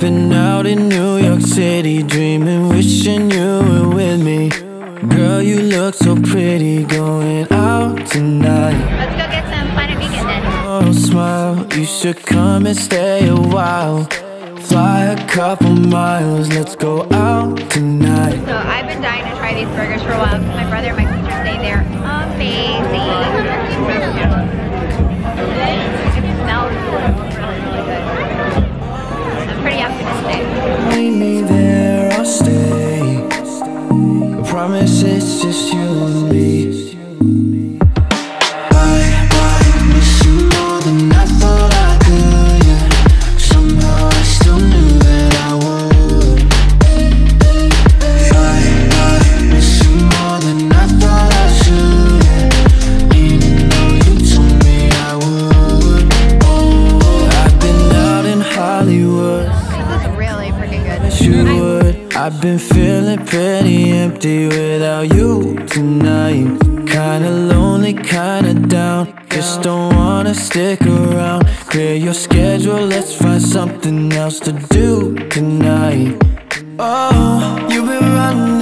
been out in New York City Dreaming, wishing you were with me. Girl, you look so pretty Going out tonight. Let's go get some fun and vegan then. Oh, smile You should come and stay a while. Fly a couple miles Let's go out tonight. So I've been dying to try these burgers for a while. Because My brother and my sister say they're Amazing. Promise it's just you and me. I've been feeling pretty empty without you tonight. Kinda lonely, kinda down. Just don't wanna stick around. Clear your schedule, let's find something else to do tonight. Oh, you've been running